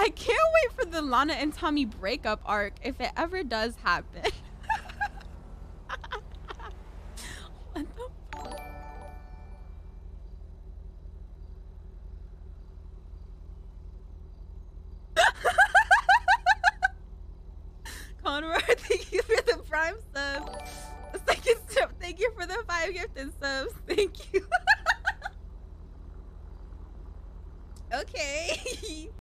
I can't wait for the Lana and Tommy breakup arc if it ever does happen. what the Conrad, thank you for the prime sub. Second sub, thank you for the five gifted subs. Thank you. okay.